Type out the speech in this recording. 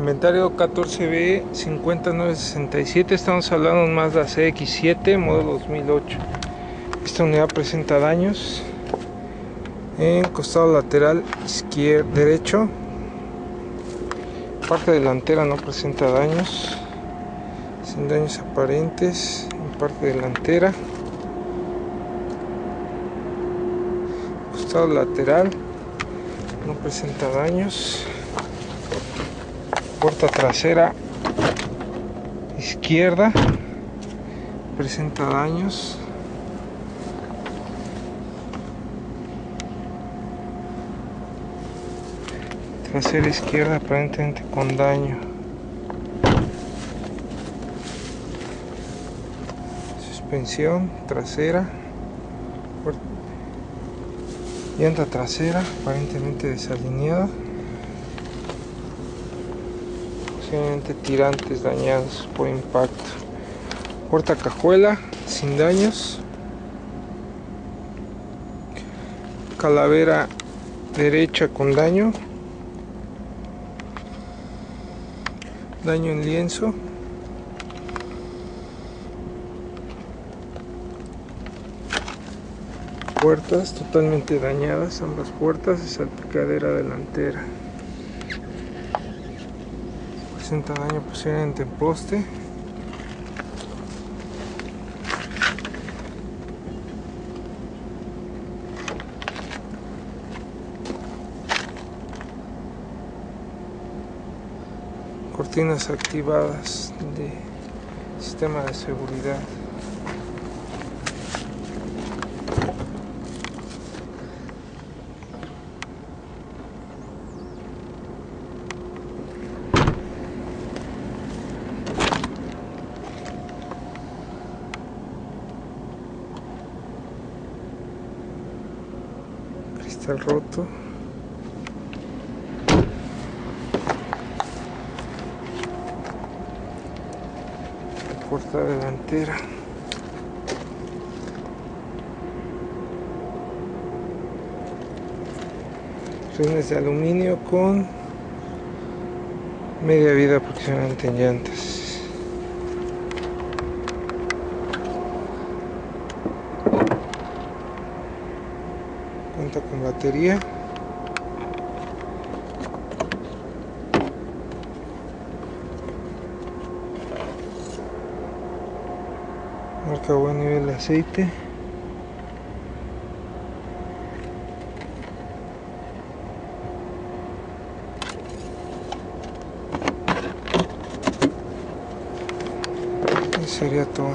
Inventario 14B 5967, estamos hablando de un Mazda CX7 modelo 2008. Esta unidad presenta daños en costado lateral izquierdo derecho. Parte delantera no presenta daños, sin daños aparentes en parte delantera. Costado lateral no presenta daños puerta trasera izquierda. Presenta daños. Trasera izquierda aparentemente con daño. Suspensión trasera. Llanta trasera aparentemente desalineada tirantes dañados por impacto. Puerta cajuela sin daños. Calavera derecha con daño. Daño en lienzo. Puertas totalmente dañadas ambas puertas y salpicadera delantera presenta daño posiblemente en poste. Cortinas activadas de sistema de seguridad cristal roto. La puerta delantera. Rines de aluminio con media vida aproximadamente en llantas con batería. Marca buen nivel de aceite. Sería todo